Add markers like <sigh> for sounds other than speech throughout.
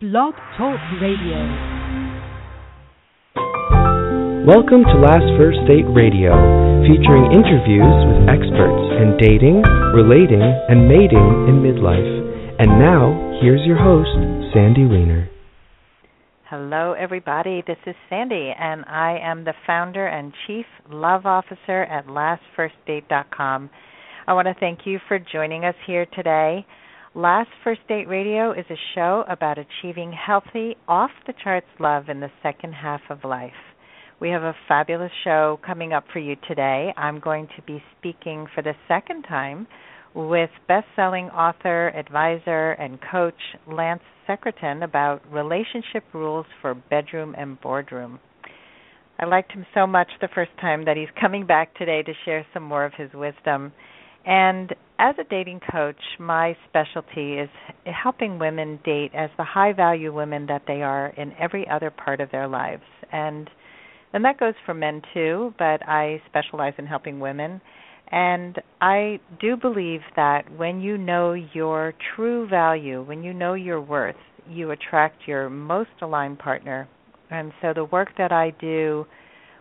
Blog Talk Radio. Welcome to Last First Date Radio, featuring interviews with experts in dating, relating, and mating in midlife. And now, here's your host, Sandy Weiner. Hello, everybody. This is Sandy, and I am the founder and chief love officer at LastFirstDate.com. I want to thank you for joining us here today. Last First Date Radio is a show about achieving healthy, off the charts love in the second half of life. We have a fabulous show coming up for you today. I'm going to be speaking for the second time with best selling author, advisor, and coach Lance Secretan about relationship rules for bedroom and boardroom. I liked him so much the first time that he's coming back today to share some more of his wisdom. And as a dating coach, my specialty is helping women date as the high value women that they are in every other part of their lives. And and that goes for men too, but I specialize in helping women. And I do believe that when you know your true value, when you know your worth, you attract your most aligned partner. And so the work that I do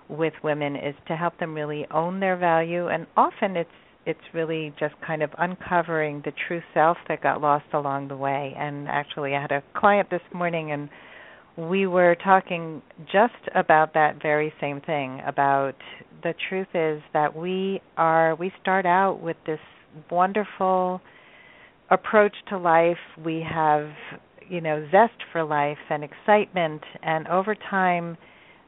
with women is to help them really own their value and often it's it's really just kind of uncovering the true self that got lost along the way. And actually, I had a client this morning, and we were talking just about that very same thing. About the truth is that we are we start out with this wonderful approach to life. We have you know zest for life and excitement, and over time,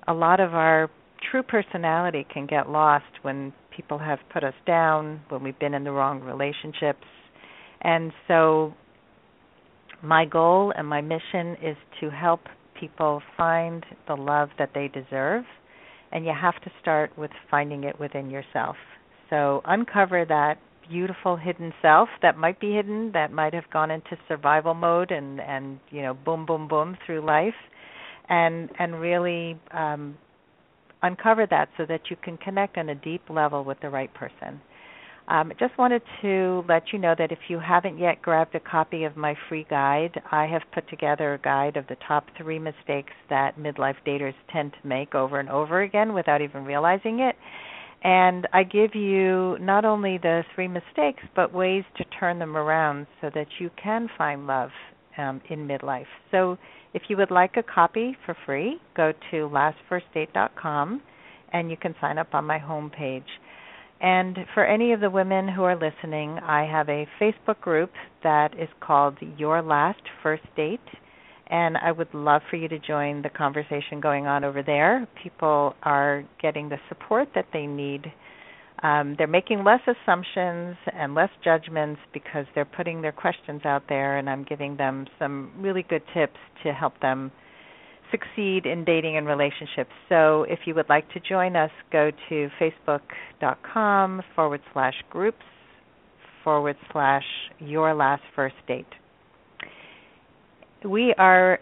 a lot of our true personality can get lost when people have put us down, when we've been in the wrong relationships. And so my goal and my mission is to help people find the love that they deserve. And you have to start with finding it within yourself. So uncover that beautiful hidden self that might be hidden, that might have gone into survival mode and and you know boom boom boom through life, and and really um, uncover that so that you can connect on a deep level with the right person. Um, just wanted to let you know that if you haven't yet grabbed a copy of my free guide, I have put together a guide of the top three mistakes that midlife daters tend to make over and over again without even realizing it. And I give you not only the three mistakes, but ways to turn them around so that you can find love um, in midlife. So if you would like a copy for free, go to lastfirstdate.com and you can sign up on my homepage. And for any of the women who are listening, I have a Facebook group that is called Your Last First Date. And I would love for you to join the conversation going on over there. People are getting the support that they need um, they're making less assumptions and less judgments because they're putting their questions out there, and I'm giving them some really good tips to help them succeed in dating and relationships. So if you would like to join us, go to facebook.com forward slash groups forward slash your last first date. We are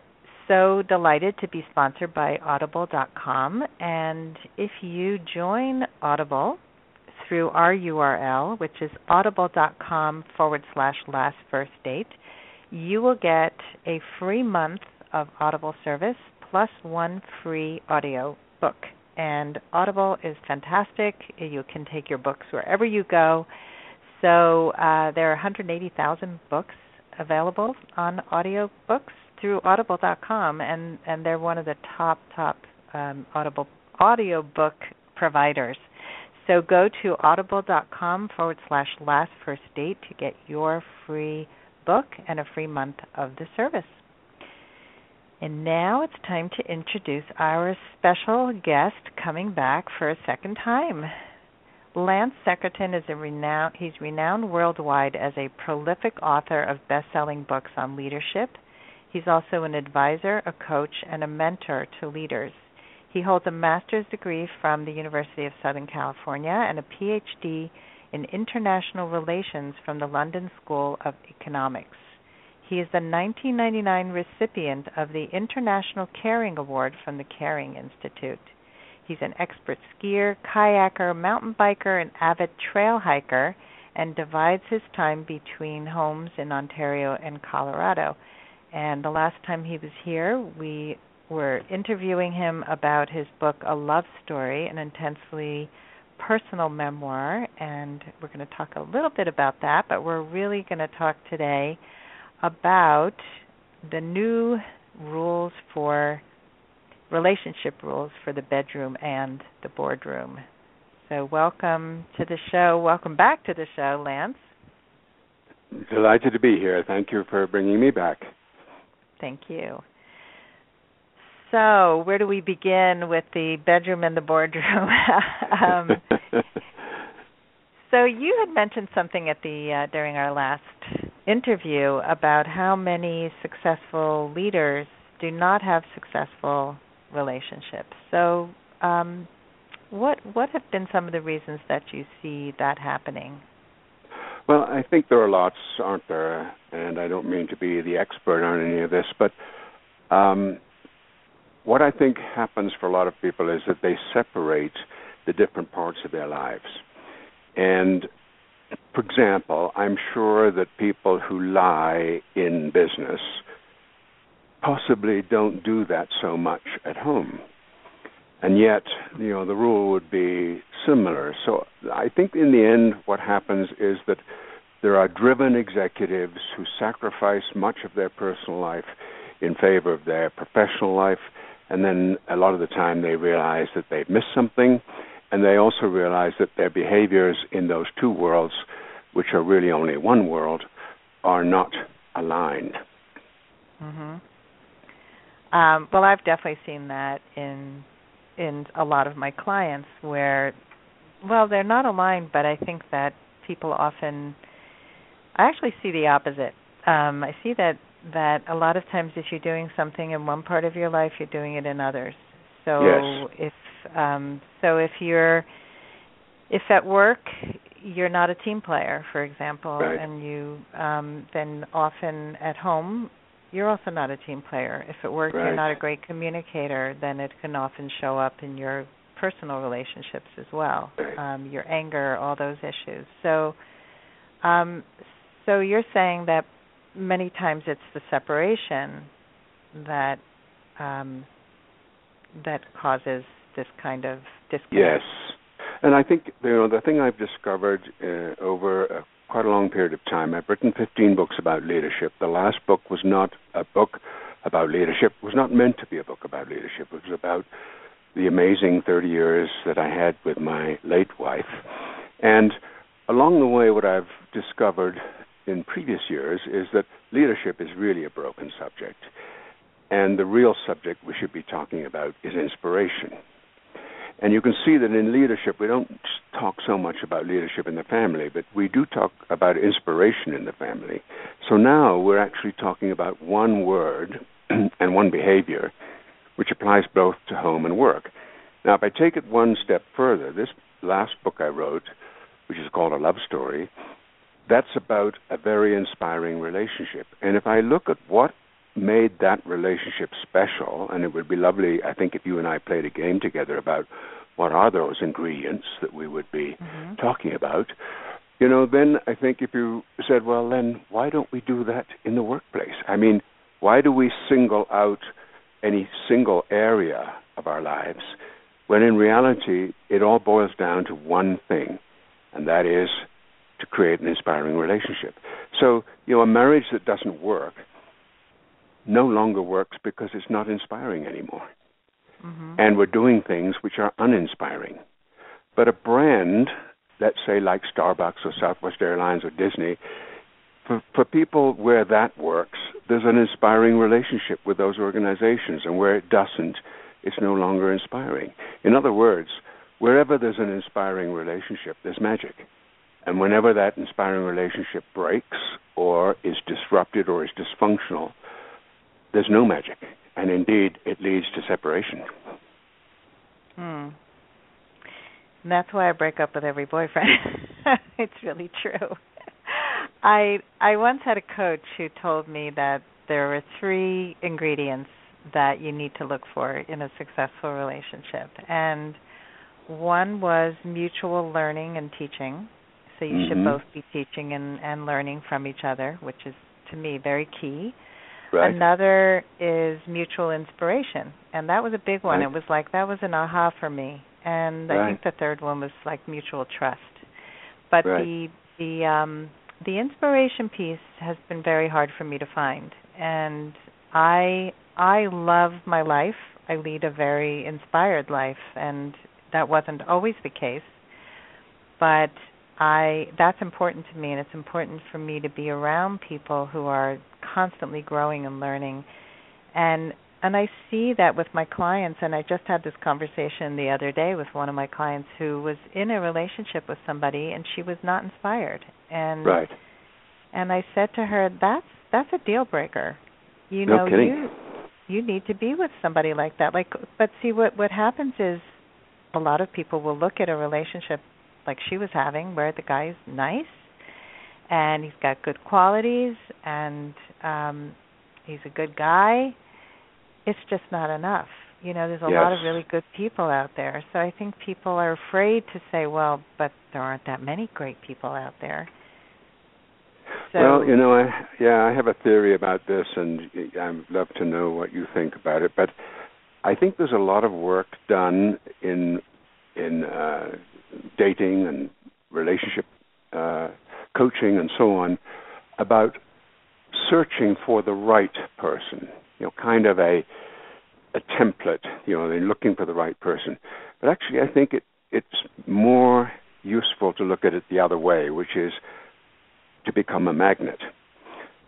so delighted to be sponsored by audible.com and if you join Audible through our URL, which is audible.com forward slash last first date, you will get a free month of Audible service plus one free audio book. And Audible is fantastic. You can take your books wherever you go. So uh, there are 180,000 books available on audio books through audible.com and and they're one of the top top um, audible audio book providers so go to audible.com forward slash last first date to get your free book and a free month of the service. And now it's time to introduce our special guest coming back for a second time. Lance Secretan is a renowned he's renowned worldwide as a prolific author of best-selling books on leadership. He's also an advisor, a coach, and a mentor to leaders. He holds a master's degree from the University of Southern California and a PhD in international relations from the London School of Economics. He is the 1999 recipient of the International Caring Award from the Caring Institute. He's an expert skier, kayaker, mountain biker, and avid trail hiker, and divides his time between homes in Ontario and Colorado. and the last time he was here, we were interviewing him about his book, A Love Story, an intensely personal memoir, and we're going to talk a little bit about that, but we're really going to talk today about the new rules for relationship rules for the bedroom and the boardroom. So, welcome to the show. Welcome back to the show, Lance. Delighted to be here. Thank you for bringing me back. Thank you. So, where do we begin with the bedroom and the boardroom? <laughs> um, so, you had mentioned something at the uh, during our last interview about how many successful leaders do not have successful relationships. So, um, what what have been some of the reasons that you see that happening? Well, I think there are lots, aren't there? And I don't mean to be the expert on any of this, but um, what I think happens for a lot of people is that they separate the different parts of their lives. And for example, I'm sure that people who lie in business possibly don't do that so much at home. And yet, you know, the rule would be similar. So I think in the end, what happens is that there are driven executives who sacrifice much of their personal life in favor of their professional life, and then a lot of the time they realize that they've missed something, and they also realize that their behaviors in those two worlds, which are really only one world, are not aligned. Mhm. Um, well, I've definitely seen that in in a lot of my clients where well, they're not aligned, but I think that people often I actually see the opposite. Um, I see that that a lot of times if you're doing something in one part of your life, you're doing it in others. So yes. if um, so if you're if at work you're not a team player, for example, right. and you um, then often at home you're also not a team player. If at work right. you're not a great communicator, then it can often show up in your personal relationships as well. Right. Um, your anger, all those issues. So, um, so you're saying that many times it's the separation that um, that causes this kind of disconnect. Yes, and I think you know the thing I've discovered uh, over a quite a long period of time. I've written 15 books about leadership. The last book was not a book about leadership. It was not meant to be a book about leadership. It was about the amazing 30 years that I had with my late wife. And along the way, what I've discovered in previous years is that leadership is really a broken subject. And the real subject we should be talking about is inspiration. And you can see that in leadership, we don't talk so much about leadership in the family, but we do talk about inspiration in the family. So now we're actually talking about one word <clears throat> and one behavior, which applies both to home and work. Now, if I take it one step further, this last book I wrote, which is called A Love Story, that's about a very inspiring relationship. And if I look at what made that relationship special, and it would be lovely, I think, if you and I played a game together about what are those ingredients that we would be mm-hmm. talking about. You know, then I think if you said, well, then why don't we do that in the workplace? I mean, why do we single out any single area of our lives when in reality it all boils down to one thing, and that is to create an inspiring relationship. So, you know, a marriage that doesn't work no longer works because it's not inspiring anymore. Mm-hmm. And we're doing things which are uninspiring. But a brand, let's say like Starbucks or Southwest Airlines or Disney, for, for people where that works, there's an inspiring relationship with those organizations. And where it doesn't, it's no longer inspiring. In other words, wherever there's an inspiring relationship, there's magic. And whenever that inspiring relationship breaks or is disrupted or is dysfunctional, there's no magic, and indeed it leads to separation. Hmm. And that's why I break up with every boyfriend. <laughs> it's really true. <laughs> I I once had a coach who told me that there were three ingredients that you need to look for in a successful relationship. And one was mutual learning and teaching. So you mm-hmm. should both be teaching and, and learning from each other, which is to me very key. Right. Another is mutual inspiration, and that was a big one. Right. It was like that was an aha for me. And I think the third one was like mutual trust. But Right. the the um the inspiration piece has been very hard for me to find. And I I love my life. I lead a very inspired life and that wasn't always the case. But I that's important to me and it's important for me to be around people who are constantly growing and learning. And and I see that with my clients and I just had this conversation the other day with one of my clients who was in a relationship with somebody and she was not inspired. And Right. and I said to her, "That's that's a deal breaker. You No know, kidding. you you need to be with somebody like that. Like, but see, what what happens is, a lot of people will look at a relationship like she was having, where the guy's nice, and he's got good qualities, and um he's a good guy. It's just not enough. You know, there's a lot of really good people out there. So I think people are afraid to say, "Well, but there aren't that many great people out there." So, well, you know, I yeah, I have a theory about this, and I'd love to know what you think about it. But I think there's a lot of work done in in uh, dating and relationship uh, coaching and so on about searching for the right person. You know, kind of a a template. You know, they're looking for the right person. But actually, I think it it's more useful to look at it the other way, which is to become a magnet.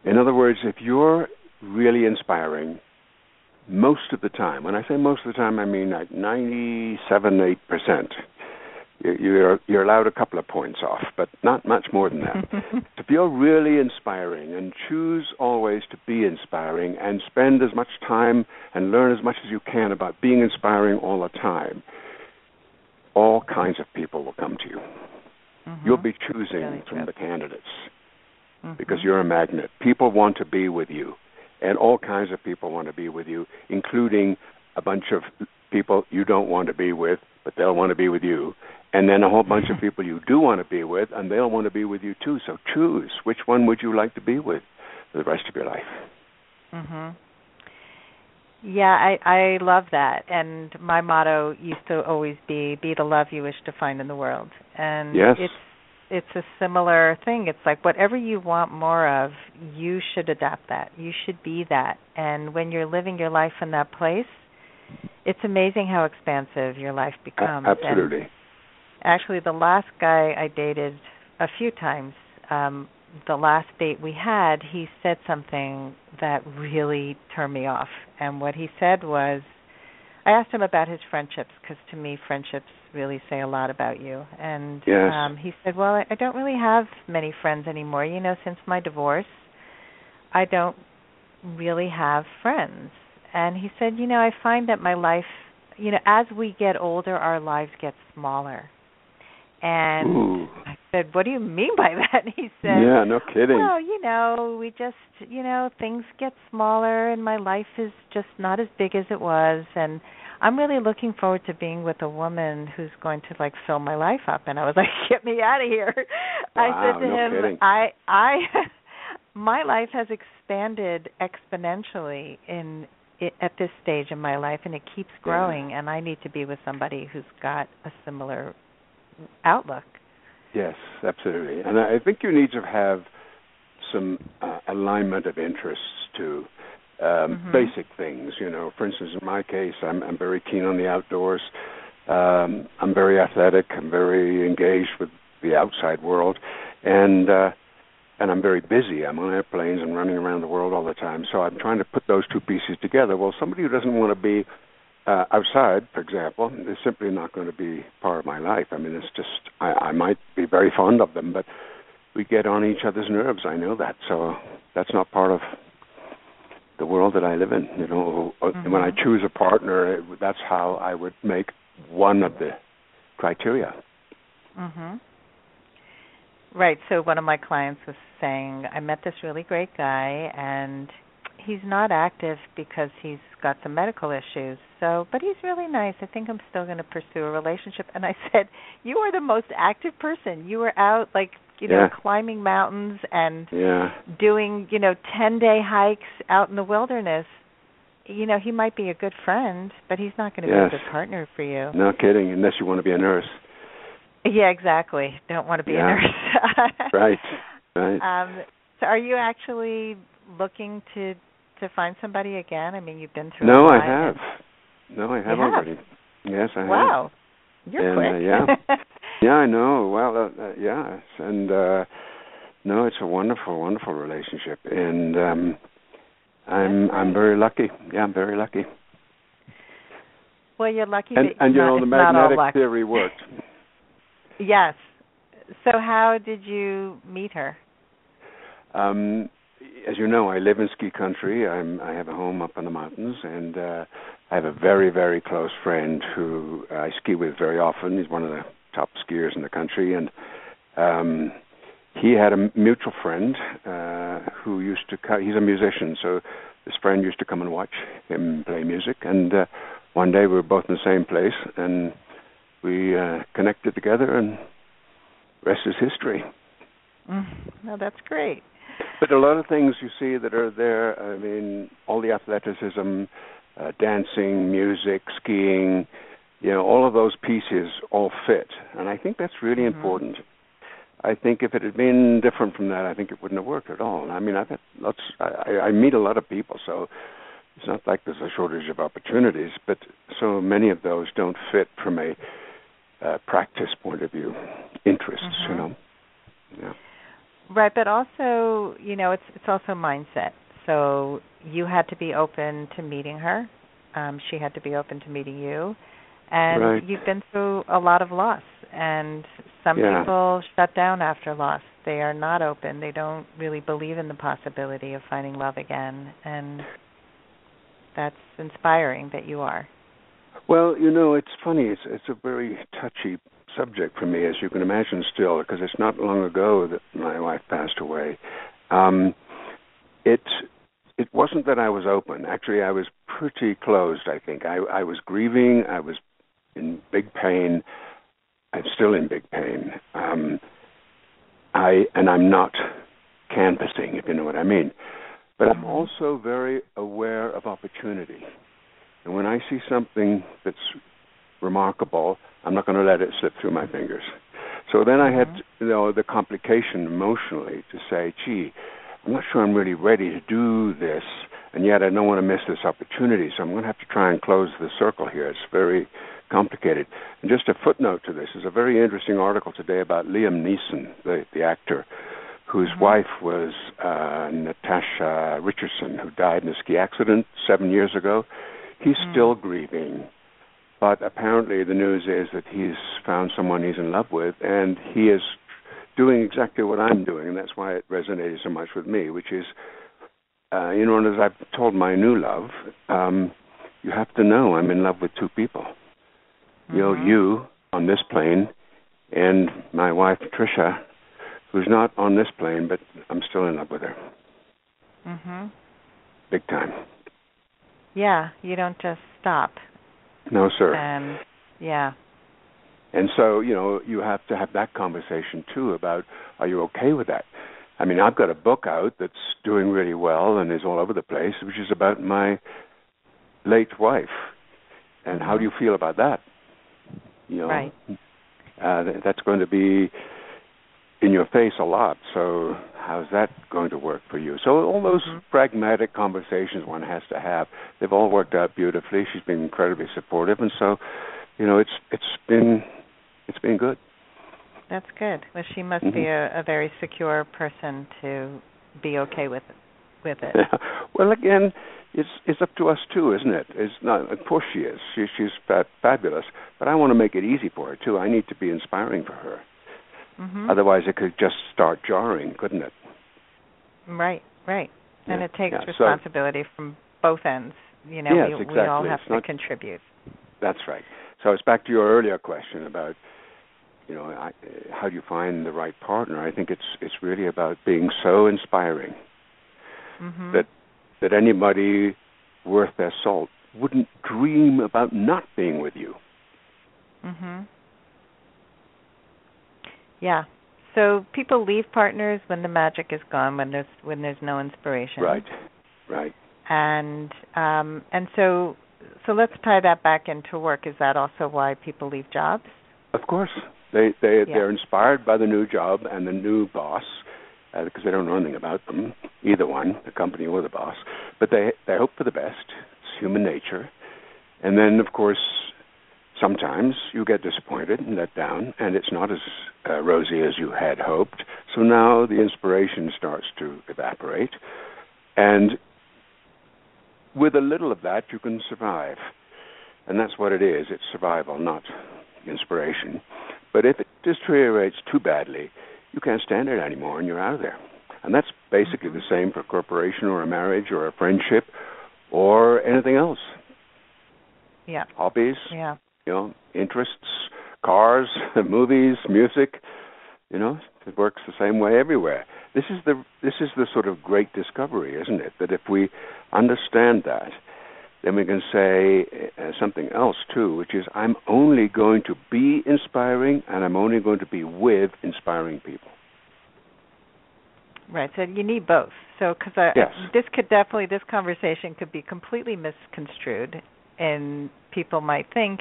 In other words, if you're really inspiring, most of the time, when I say most of the time, I mean like 97, 8 percent. You're you're allowed a couple of points off, but not much more than that. <laughs> to you're really inspiring and choose always to be inspiring and spend as much time and learn as much as you can about being inspiring all the time, all kinds of people will come to you. Mhm. You'll be choosing Really from the candidates Mhm. because you're a magnet. People want to be with you, and all kinds of people want to be with you, including a bunch of people you don't want to be with, but they'll want to be with you, and then a whole bunch of people you do want to be with, and they'll want to be with you too. So choose which one would you like to be with for the rest of your life. Mhm. Yeah, I I love that. And my motto used to always be be the love you wish to find in the world. And Yes. it's it's a similar thing. It's like whatever you want more of, you should adapt that. You should be that. And when you're living your life in that place, it's amazing how expansive your life becomes. And absolutely. actually the last guy I dated a few times, um, the last date we had, he said something that really turned me off. And what he said was, I asked him about his friendships because to me friendships really say a lot about you. And Yes. um he said, "Well, I, I don't really have many friends anymore. You know, since my divorce, I don't really have friends." And he said, "You know, I find that my life, you know, as we get older, our lives get smaller." And Ooh. Said, "What do you mean by <laughs> that?" And he said, Yeah, no kidding. well, you know, we just, you know, things get smaller and my life is just not as big as it was and I'm really looking forward to being with a woman who's going to like fill my life up and I was <laughs> like, "Get me out of here." I said to no him, kidding. "I I <laughs> my life has expanded exponentially in at this stage in my life and it keeps Yeah. growing and I need to be with somebody who's got a similar outlook." Yes, absolutely. And I think you need to have some uh, alignment of interests too. Um, Mhm. Basic things, you know. For instance, in my case, I'm, I'm very keen on the outdoors. Um, I'm very athletic. I'm very engaged with the outside world, and uh, and I'm very busy. I'm on airplanes and running around the world all the time. So I'm trying to put those two pieces together. Well, somebody who doesn't want to be uh, outside, for example, is simply not going to be part of my life. I mean, it's just I, I might be very fond of them, but we get on each other's nerves. I know that, so that's not part of the world that I live in. You know, Mhm. when I choose a partner, it, that's how I would make one of the criteria. Mhm. Right. So one of my clients was saying, I met this really great guy and he's not active because he's got some medical issues. So, but he's really nice. I think I'm still going to pursue a relationship. And I <laughs> said, "You are the most active person. You were out like you know, Yeah. climbing mountains and Yeah. doing, you know, 10-day hikes out in the wilderness, you know, he might be a good friend, but he's not going to Yes. be a good partner for you. No kidding. Unless you want to be a nurse. Yeah, exactly. Don't want to be Yeah. a nurse. <laughs> Right. Right. Um, so are you actually looking to to find somebody again? I mean, you've been through. no, I have. No, I have have? already. Yes, I have. Wow, you're And, quick. uh, yeah. <laughs> Yeah, I know. Well, uh, uh, yes, and uh no, it's a wonderful, wonderful relationship, and um I'm I'm very lucky. Yeah, I'm very lucky. well, you're lucky And and you not, know the magnetic theory worked. <laughs> <laughs> Yes. So how did you meet her? Um, as you know, I live in ski country. I'm I have a home up in the mountains, and uh, I have a very very close friend who I ski with very often. He's one of the top skiers in the country, and um, he had a mutual friend uh, who used to. Co- he's a musician, so this friend used to come and watch him play music. And uh, one day we were both in the same place, and we uh, connected together, and rest is history. Mm, no, that's great. But a lot of things you see that are there. I mean, all the athleticism, uh, dancing, music, skiing, you know, all of those pieces all fit, and I think that's really Mhm. important. I think if it had been different from that, I think it wouldn't have worked at all. I mean, I've had lots. I, I meet a lot of people, so it's not like there's a shortage of opportunities, but so many of those don't fit from a uh, practice point of view, interests. Mhm. You know, yeah. Right, but also, you know, it's it's also mindset. So you had to be open to meeting her. Um, she had to be open to meeting you. And Right. you've been through a lot of loss and some Yeah. people shut down after loss. They are not open. They don't really believe in the possibility of finding love again and that's inspiring that you are. Well, you know, it's funny. It's it's a very touchy subject for me, as you can imagine, still, because it's not long ago that my wife passed away. Um, it it wasn't that I was open. Actually, I was pretty closed. I think I I was grieving. I was in big pain. I'm still in big pain. Um, I and I'm not canvassing, if you know what I mean. But I'm also very aware of opportunity. And when I see something that's remarkable, I'm not going to let it slip through my fingers. So then I had, you know, the complication emotionally to say, gee, I'm not sure I'm really ready to do this, and yet I don't want to miss this opportunity, so I'm going to have to try and close the circle here. It's very complicated. And just a footnote to this is a very interesting article today about Liam Neeson, the, the actor, whose Mhm. wife was uh, Natasha Richardson, who died in a ski accident seven years ago. He's Mm. still grieving, but apparently the news is that he's found someone he's in love with, and he is doing exactly what I'm doing, and that's why it resonated so much with me, which is, uh, you know, and as I've told my new love, um, you have to know I'm in love with two people. You know, Mhm. you on this plane, and my wife Tricia, who's not on this plane, but I'm still in love with her, Mhm. big time. Yeah, you don't just stop. No, sir. And yeah. And so, you know, you have to have that conversation too about are you okay with that? I mean, I've got a book out that's doing really well and is all over the place, which is about my late wife. And how do you feel about that? You know, Right. uh, that's going to be in your face a lot. So, how's that going to work for you? So, all those Mhm. pragmatic conversations one has to have, they've all worked out beautifully. She's been incredibly supportive, and so, you know, it's it's been it's been good. That's good. Well, she must be Mhm. a, a very secure person to be okay with with it. <laughs> well, again, it's it's up to us too, isn't it? It's not. Of course, she is. She, she's fa- fabulous, but I want to make it easy for her too. I need to be inspiring for her. Mhm. Otherwise, it could just start jarring, couldn't it? Right, right. And it takes yeah, so- responsibility from both ends. You know, Yes, we, we all have It's to not- contribute. That's right. So it's back to your earlier question about, you know, I, how do you find the right partner? I think it's it's really about being so inspiring Mhm. that that anybody worth their salt wouldn't dream about not being with you. Mhm. Yeah. So people leave partners when the magic is gone, when there's when there's no inspiration. Right. Right. And um and so so let's tie that back into work. Is that also why people leave jobs? Of course. They they Yeah. they're inspired by the new job and the new boss uh, because they don't know anything about them, either one, the company or the boss. But they they hope for the best. It's human nature. And then of course sometimes you get disappointed and let down and it's not as uh, rosy as you had hoped. So now the inspiration starts to evaporate and with a little of that you can survive. And that's what it is. It's survival, not inspiration. But if it deteriorates too badly, you can't stand it anymore and you're out of there. And that's basically the same for a corporation or a marriage or a friendship or anything else. Yeah. Hobbies, Yeah. You know, interests, cars, <laughs> movies, music, you know, it works the same way everywhere. This is the this is the sort of great discovery, isn't it? That if we understand that, then we can say uh, something else too, which is I'm only going to be inspiring and I'm only going to be with inspiring people. Right. So you need both. So because I Yes. this could definitely this conversation could be completely misconstrued, and people might think,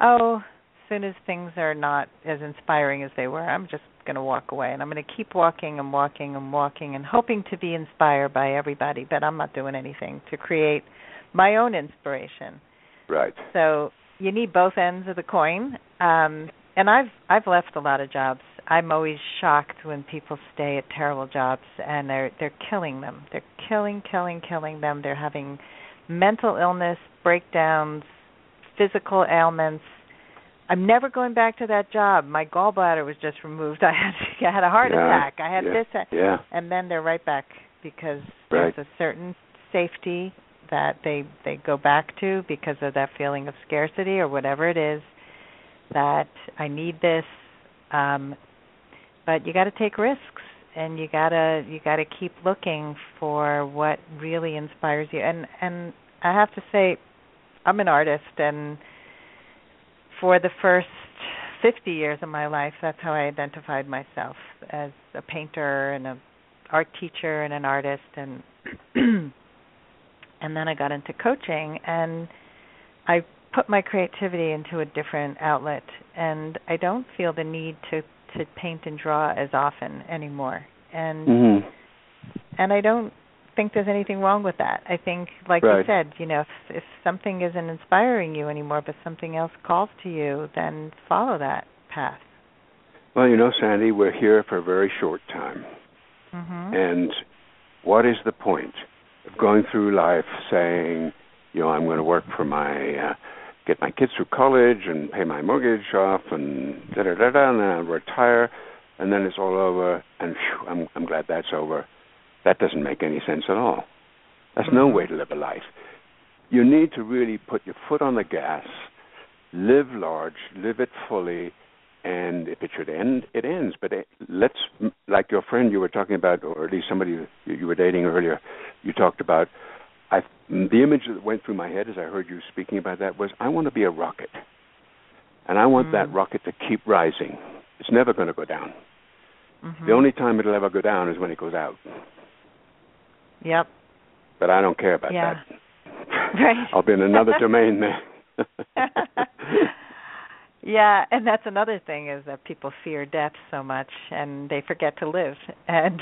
oh, as soon as things are not as inspiring as they were, I'm just going to walk away, and I'm going to keep walking and walking and walking and hoping to be inspired by everybody, but I'm not doing anything to create my own inspiration. Right. So you need both ends of the coin. Um, and I've I've left a lot of jobs. I'm always shocked when people stay at terrible jobs and they're they're killing them. They're killing, killing, killing them. They're having mental illness, breakdowns, physical ailments. I'm never going back to that job. My gallbladder was just removed. <laughs> I had I had a heart Yeah, attack. I had yeah, this Yeah. and then they're right back because Right. there's a certain safety that they they go back to because of that feeling of scarcity or whatever it is that I need this um but you got to take risks and you got to you got to keep looking for what really inspires you and and I have to say I'm an artist and for the first 50 years of my life that's how I identified myself as a painter and a art teacher and an artist and <clears throat> and then I got into coaching and I put my creativity into a different outlet and I don't feel the need to to paint and draw as often anymore and Mhm. and I don't think there's anything wrong with that. I think like you said, you know, if if something isn't inspiring you anymore but something else calls to you, then follow that path. Well, you know, Sandy, we're here for a very short time. Mhm. And what is the point of going through life saying, you know, I'm going to work for my, uh, get my kids through college and pay my mortgage off and da da da da, and then I'll retire, and then it's all over, and phew, I'm I'm glad that's over. That doesn't make any sense at all. That's no Mhm. way to live a life. You need to really put your foot on the gas, live large, live it fully, and if it should end, it ends. But let's, like your friend you were talking about, or at least somebody you, were dating earlier, you talked about. I, the image that went through my head as I heard you speaking about that was, I want to be a rocket, and I want Mm. that rocket to keep rising. It's never going to go down. Mhm. The only time it'll ever go down is when it goes out. Yep. But I don't care about Yeah. that. <laughs> Right. I'll be in another domain then. <laughs> <laughs> yeah, and that's another thing is that people fear death so much and they forget to live. And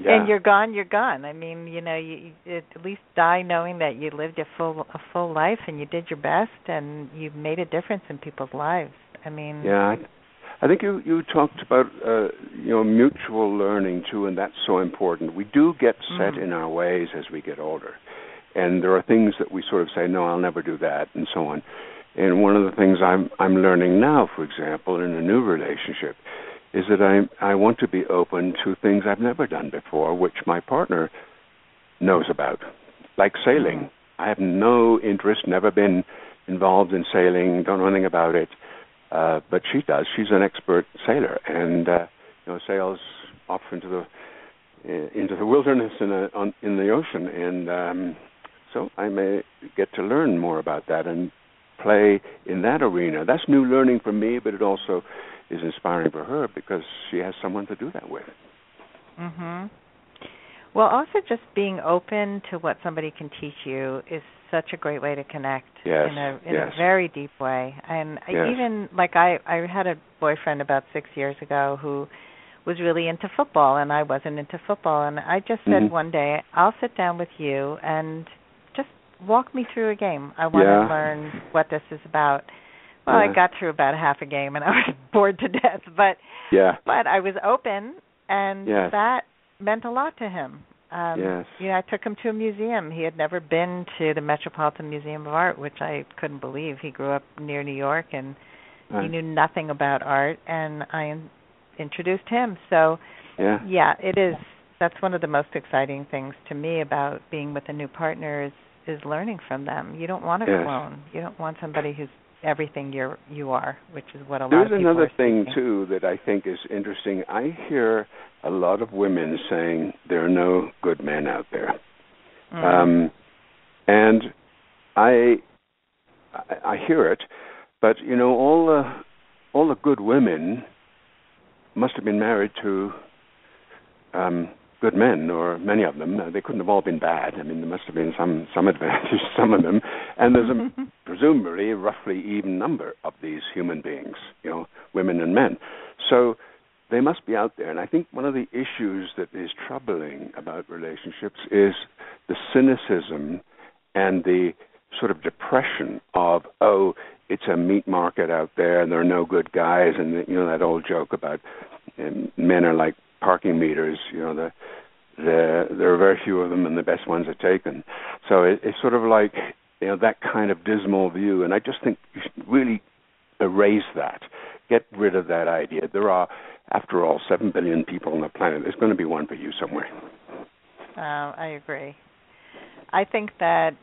Yeah. and you're gone, you're gone. I mean, you know, you, you at least die knowing that you lived a full a full life and you did your best and you made a difference in people's lives. I mean, Yeah, I, I think you you talked about uh, you know mutual learning too, and that's so important. We do get set Mhm. in our ways as we get older, and there are things that we sort of say, no, I'll never do that, and so on. And one of the things I'm I'm learning now, for example, in a new relationship, is that I I want to be open to things I've never done before, which my partner knows about, like sailing. Mhm. I have no interest, never been involved in sailing, don't know anything about it. Uh, but she does. She's an expert sailor, and uh, you know sails off into the uh, into the wilderness in a, on, in the ocean, and um, so I may get to learn more about that. And play in that arena. That's new learning for me, but it also is inspiring for her because she has someone to do that with. Mhm. Well, also just being open to what somebody can teach you is such a great way to connect yes, in a in yes. a very deep way. And yes. even like I I had a boyfriend about 6 years ago who was really into football and I wasn't into football and I just said mm-hmm. one day I'll sit down with you and just walk me through a game. I want yeah. to learn what this is about. Well, yeah. I got through about half a game and <laughs> I was bored to death, but yeah. but I was open and yes. that meant a lot to him. Um, yes. You know, I took him to a museum. He had never been to the Metropolitan Museum of Art, which I couldn't believe. He grew up near New York and right. he knew nothing about art, and I introduced him. So, yeah, yeah, it is. That's one of the most exciting things to me about being with a new partner is is learning from them. You don't want a yes. clone. You don't want somebody who's everything you're you are, which is what a There's lot of people another thing seeking. too that I think is interesting. I hear a lot of women saying there are no good men out there, Mm. um, and I, I I hear it, but you know all the all the good women must have been married to um, good men, or many of them. Uh, they couldn't have all been bad. I mean, there must have been some some advantage <laughs> some of them, and there's a <laughs> presumably a roughly even number of these human beings, you know, women and men. So they must be out there. And I think one of the issues that is troubling about relationships is the cynicism and the sort of depression of oh it's a meat market out there and there are no good guys and you know that old joke about um, men are like parking meters you know the the there are very few of them and the best ones are taken. So it, it's sort of like you know that kind of dismal view. And i just think you should really erase that. Get rid of that idea. There are after all 7 billion people on the planet. There's going to be one for you somewhere. Uh, I agree. I think that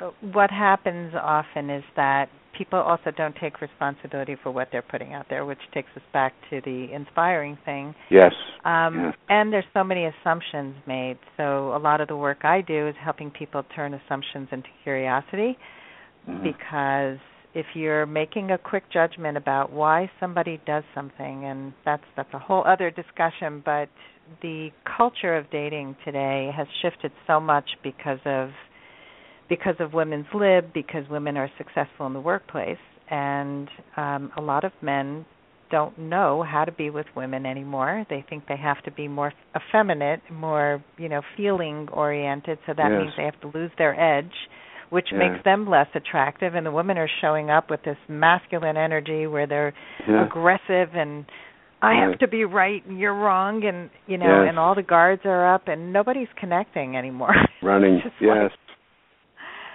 uh, what happens often is that people also don't take responsibility for what they're putting out there, which takes us back to the inspiring thing. yes Um, yes. And there's so many assumptions made. So a lot of the work I do is helping people turn assumptions into curiosity Mhm. because if you're making a quick judgment about why somebody does something and that's that's a whole other discussion but the culture of dating today has shifted so much because of because of women's lib because women are successful in the workplace and um a lot of men don't know how to be with women anymore they think they have to be more effeminate more you know feeling oriented so that Yes. means they have to lose their edge which Yeah. makes them less attractive and the women are showing up with this masculine energy where they're yeah. aggressive and I have to be right and you're wrong and you know Yes. and all the guards are up and nobody's connecting anymore. <laughs> running yes like-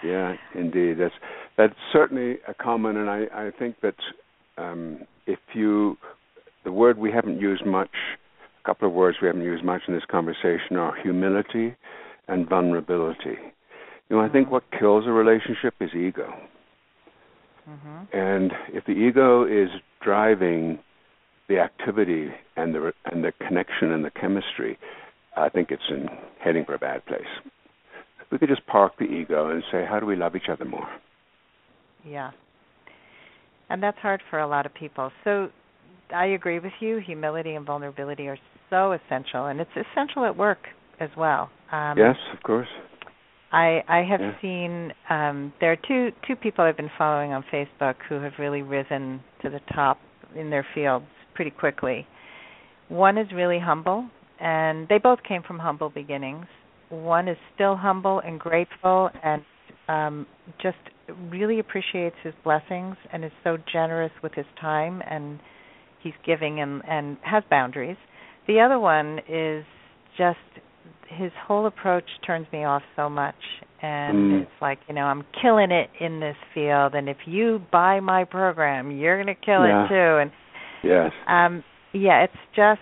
yeah indeed that's that's certainly a common and i i think that um if you the word we haven't used much a couple of words we haven't used much in this conversation are humility and vulnerability you know i think Mhm. what kills a relationship is ego Mhm. and if the ego is driving the activity and the and the connection and the chemistry, I think it's in heading for a bad place. We could just park the ego and say, how do we love each other more? Yeah. And that's hard for a lot of people. So I agree with you. Humility and vulnerability are so essential, and it's essential at work as well. Um, yes, of course. I I have Yeah. seen um there are two two people I've been following on Facebook who have really risen to the top in their fields pretty quickly. One is really humble and they both came from humble beginnings. One is still humble and grateful and um just really appreciates his blessings and is so generous with his time and he's giving and and has boundaries. The other one is just his whole approach turns me off so much and Mm. it's like you know i'm killing it in this field and if you buy my program you're going to kill Yeah. it too and Yes. um yeah it's just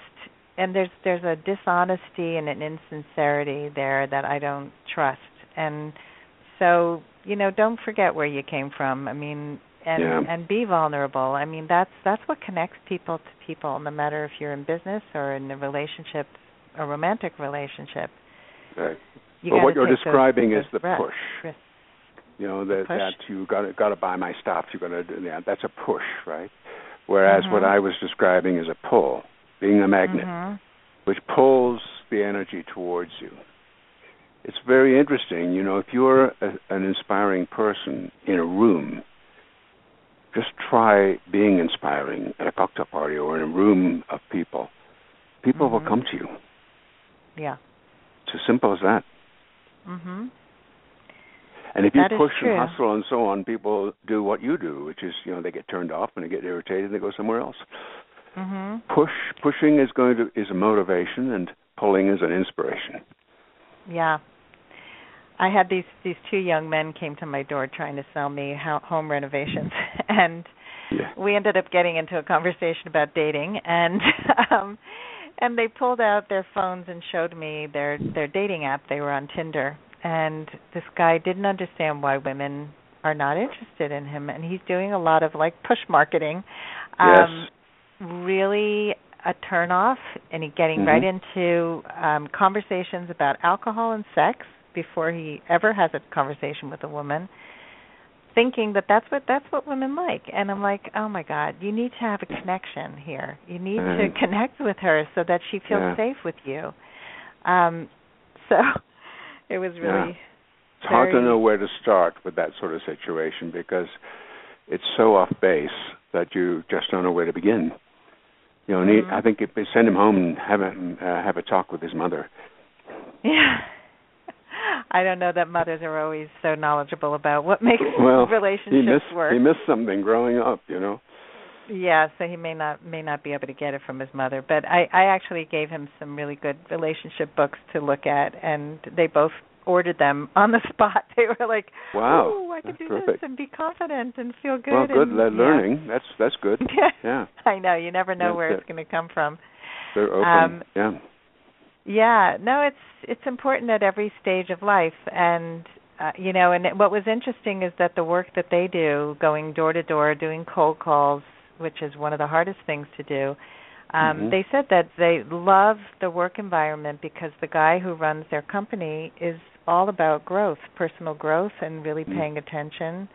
and there's there's a dishonesty and an insincerity there that i don't trust and so you know don't forget where you came from i mean and Yeah. and be vulnerable i mean that's that's what connects people to people no matter if you're in business or in a relationship a romantic relationship Right. you but what you're take those- describing is the push. You know that Push. that you got to got to buy my stuff. You got to do yeah, that's a push, right? Whereas what Mhm. I was describing is a pull, being a magnet, Mhm. which pulls the energy towards you. It's very interesting, you know, if you're a, an inspiring person in a room, just try being inspiring at a cocktail party or in a room of people. People will Mhm. come to you. Yeah. It's as simple as that. Mm-hmm. And if you That is push and hustle and so on, people do what you do, which is, you know, they get turned off and they get irritated and they go somewhere else. Mhm. Push pushing is going to is a motivation and pulling is an inspiration. Yeah. I had these these two young men came to my door trying to sell me ho- home renovations <laughs> and Yeah. we ended up getting into a conversation about dating and <laughs> um and they pulled out their phones and showed me their their dating app they were on Tinder and this guy didn't understand why women are not interested in him and he's doing a lot of like push marketing um really a turn off and he getting Mhm. right into um conversations about alcohol and sex before he ever has a conversation with a woman thinking that that's what that's what women like and i'm like oh my god you need to have a connection here you need Right. to connect with her so that she feels Yeah. safe with you um so <laughs> it was really It's hard to know where to start with that sort of situation because it's so off base that you just don't know where to begin. You know, need, Mhm. I think if they send him home and have a uh, have a talk with his mother. yeah <laughs> I don't know that mothers are always so knowledgeable about what makes <laughs> Well, relationships he missed work. he missed something growing up. You know. Yeah, so he may not may not be able to get it from his mother, but I I actually gave him some really good relationship books to look at and they both ordered them on the <laughs> spot. They were like, Wow, "Ooh, I can do terrific. this and be confident and feel good." well, good. and, They're yeah. learning. That's that's good. <laughs> Yeah, I know, you never know where it's going to come from. they're open. Um, yeah. Yeah, no, it's it's important at every stage of life, and uh, you know, and what was interesting is that the work that they do, going door to door, doing cold calls, which is one of the hardest things to do. Um, Mhm. They said that they love the work environment because the guy who runs their company is all about growth, personal growth, and really Mhm. paying attention.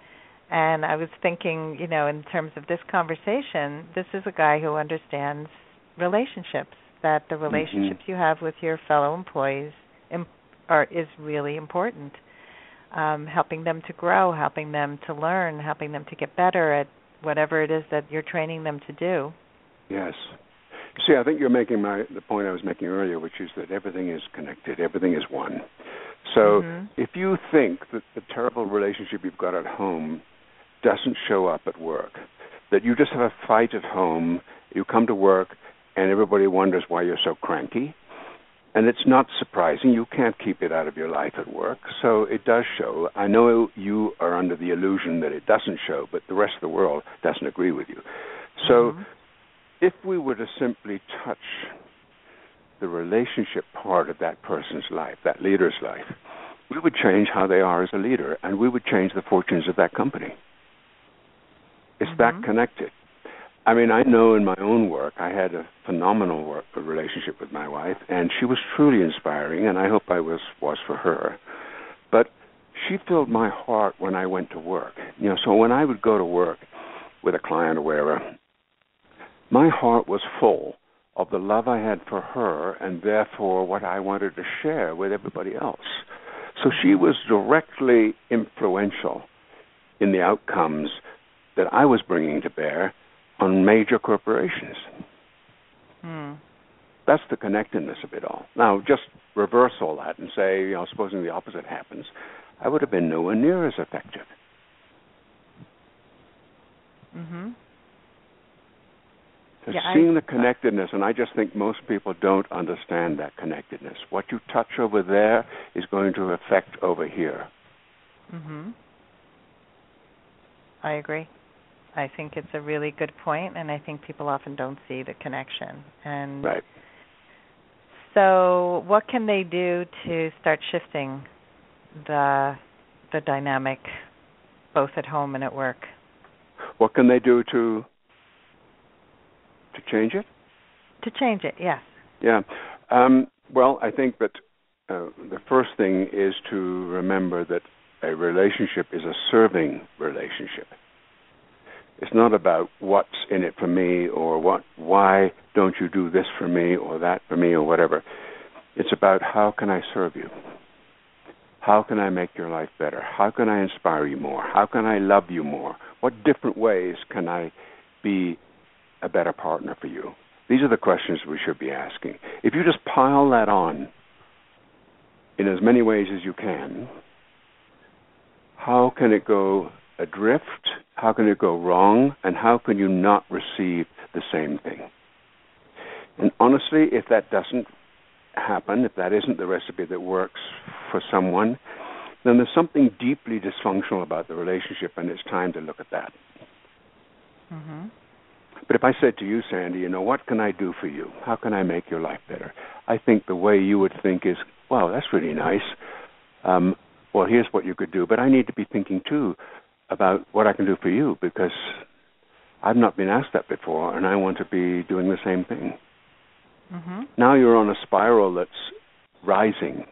And I was thinking, you know, in terms of this conversation, this is a guy who understands relationships that the relationships you have with your fellow employees im- are is really important. Um, helping them to grow, helping them to learn, helping them to get better at whatever it is that you're training them to do. Yes. See, I think you're making my the point I was making earlier, which is that everything is connected, everything is one. So Mhm. if you think that the terrible relationship you've got at home doesn't show up at work, that you just have a fight at home, you come to work and everybody wonders why you're so cranky, and it's not surprising, you can't keep it out of your life at work, so it does show. I know you are under the illusion that it doesn't show, but the rest of the world doesn't agree with you. So Mhm. if we were to simply touch the relationship part of that person's life, that leader's life, we would change how they are as a leader and we would change the fortunes of that company. It's that Mhm. connected. I mean, I know in my own work, I had a phenomenal work relationship with my wife, and she was truly inspiring, and I hope I was was for her. But she filled my heart when I went to work. You know, so when I would go to work with a client or wherever, my heart was full of the love I had for her and therefore what I wanted to share with everybody else. So she was directly influential in the outcomes that I was bringing to bear on major corporations. Hmm. That's the connectedness of it all. Now, just reverse all that and say, you know, supposing the opposite happens, I would have been nowhere near as effective. Mhm. Yeah, I- seeing the connectedness, and I just think most people don't understand that connectedness. What you touch over there is going to affect over here. Mhm. I agree. I think it's a really good point and I think people often don't see the connection. And Right. so what can they do to start shifting the the dynamic both at home and at work? What can they do to to change it? To change it, yes. Yeah. Um, well, I think that uh, the first thing is to remember that a relationship is a serving relationship. It's not about what's in it for me or what why don't you do this for me or that for me or whatever. It's about how can I serve you? How can I make your life better? How can I inspire you more? How can I love you more? What different ways can I be a better partner for you? These are the questions we should be asking. If you just pile that on in as many ways as you can, how can it go adrift? How can it go wrong? And how can you not receive the same thing? And honestly, if that doesn't happen, if that isn't the recipe that works for someone, then there's something deeply dysfunctional about the relationship, and it's time to look at that. Mm-hmm. But if I said to you, Sandy, you know, what can I do for you? How can I make your life better? I think the way you would think is, wow, that's really nice. Um, well, here's what you could do. But I need to be thinking too about what I can do for you because I've not been asked that before, and I want to be doing the same thing. Mm-hmm. Now you're on a spiral that's rising.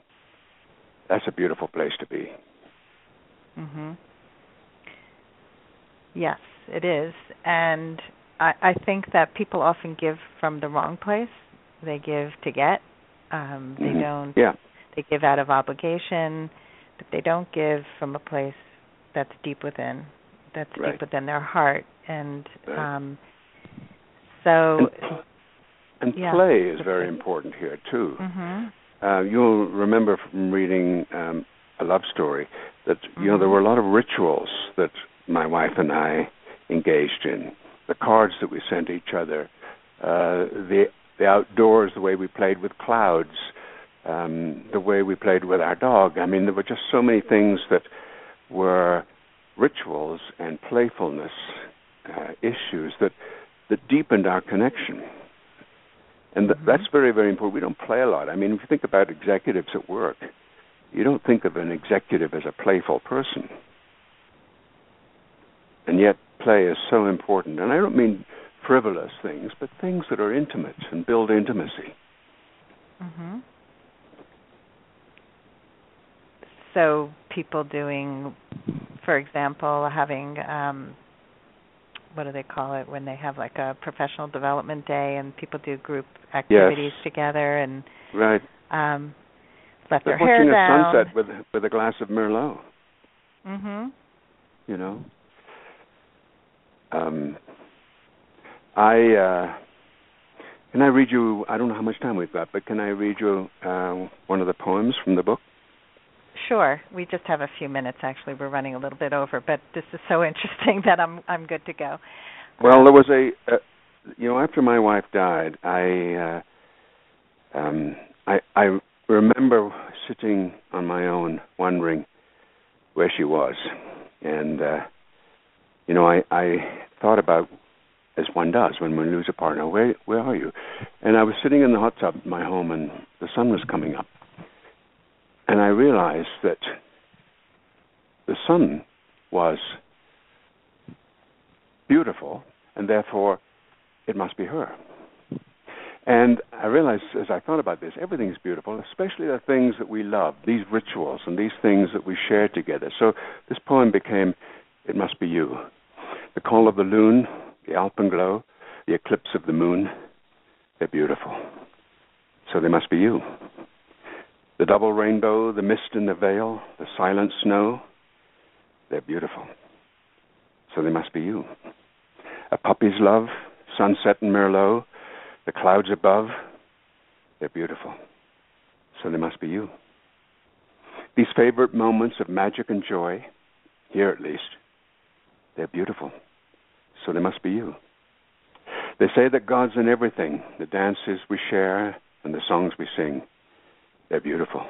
That's a beautiful place to be. Mhm. Yes, it is, and I, I think that people often give from the wrong place. They give to get. Um, they Mhm. don't. Yeah. They give out of obligation, but they don't give from a place that's deep within. That's Right. deep within their heart, and Right. um, so. And, and Yeah. play is very important here too. Mhm. Uh, you'll remember from reading um, a love story that you know there were a lot of rituals that my wife and I engaged in. The cards that we sent each other, uh, the the outdoors, the way we played with clouds, um, the way we played with our dog. I mean, there were just so many things that were rituals and playfulness uh, issues that that deepened our connection. And th- Mhm. that's very, very important. We don't play a lot. I mean, if you think about executives at work, you don't think of an executive as a playful person. And yet, play is so important. And I don't mean frivolous things, but things that are intimate and build intimacy. Mhm. So people doing, for example, having um, what do they call it when they have like a professional development day and people do group activities together and Right. um, let But their hair watching a sunset with with a glass of Merlot, Mhm. you know. Um, I uh, can I read you? I don't know how much time we've got, but can I read you uh, one of the poems from the book? Sure. We just have a few minutes. Actually, we're running a little bit over, but this is so <laughs> interesting that I'm I'm good to go. Well, Um, there was a, uh, you know, after my wife died, I, uh, um, I, I remember sitting on my own, wondering where she was, and uh, you know, I, I thought about, as one does when we lose a partner, where, where are you? And I was sitting in the hot tub in my home, and the sun was coming up, and I realized that the sun was beautiful, and therefore it must be her. And I realized as I thought about this, everything is beautiful, especially the things that we love, these rituals and these things that we share together. So this poem became It Must Be You. The call of the loon, the alpenglow, the eclipse of the moon, they're beautiful. So they must be you. The double rainbow, the mist in the veil, the silent snow, they're beautiful. So they must be you. A puppy's love, sunset and Merlot, the clouds above, they're beautiful. So they must be you. These favorite moments of magic and joy, here at least, they're beautiful. So they must be you. They say that God's in everything the dances we share and the songs we sing. They're beautiful.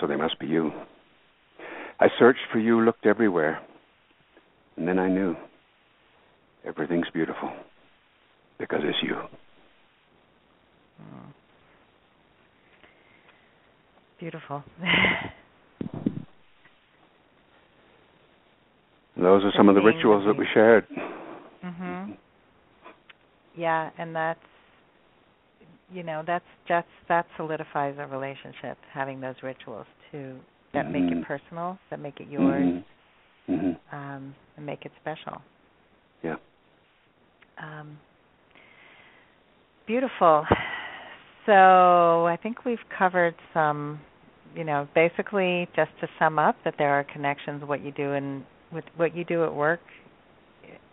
So they must be you. I searched for you, looked everywhere, and then I knew everything's beautiful because it's you. Mm. <laughs> Beautiful. Those are some of the rituals that we shared. mhm. Yeah, and that's you know, that's just that solidifies a relationship having those rituals to that mm-hmm. make it mm-hmm. personal, that make it yours, mm-hmm. mm-hmm. Um, and make it special. Yeah. Um, beautiful. So I think we've covered some, you know, basically just to sum up that there are connections what you do in with what you do at work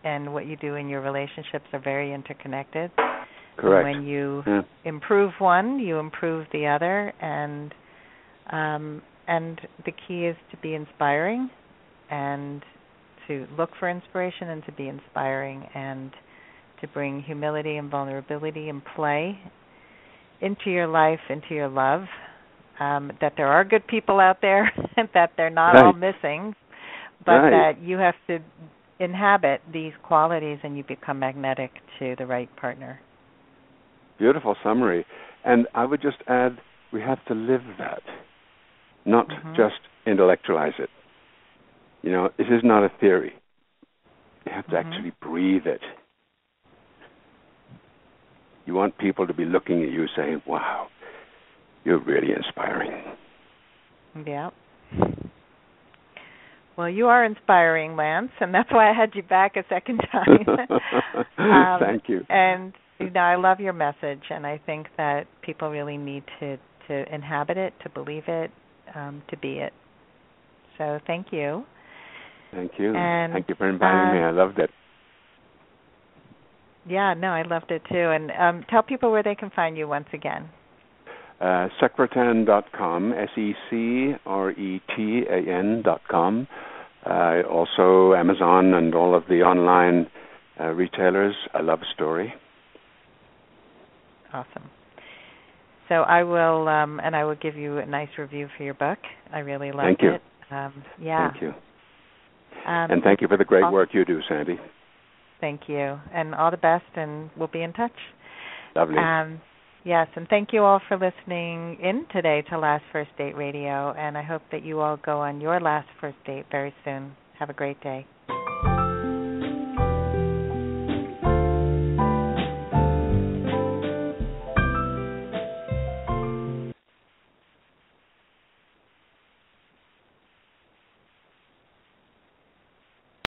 and what you do in your relationships are very interconnected. Correct. when you yeah. improve one, you improve the other, and um, and the key is to be inspiring, and to look for inspiration, and to be inspiring, and to bring humility and vulnerability and play into your life, into your love. Um, that there are good people out there, and <laughs> that they're not right. all missing, but right. that you have to inhabit these qualities and you become magnetic to the right partner. Beautiful summary. And I would just add we have to live that, not mm-hmm. just intellectualize it. You know, this is not a theory. You have to mm-hmm. actually breathe it. You want people to be looking at you saying, wow, you're really inspiring. Yeah. Well, you are inspiring, Lance, and that's why I had you back a second time. <laughs> um, Thank you. And you know, I love your message, and I think that people really need to to inhabit it, to believe it, um, to be it. So, thank you. Thank you. And, thank you for inviting uh, me. I loved it. Yeah, no, I loved it too. And um, tell people where they can find you once again. Uh, secretan.com, S-E-C-R-E-T-A-N dot com. Uh, also Amazon and all of the online uh, retailers. a love story. Awesome. So I will, um, and I will give you a nice review for your book. I really loved thank you. it. Um, yeah. Thank you. Um, and thank you for the great work you do, Sandy. Thank you, and all the best, and we'll be in touch. Lovely. Yes, and thank you all for listening in today to Last First Date Radio, and I hope that you all go on your last first date very soon. Have a great day.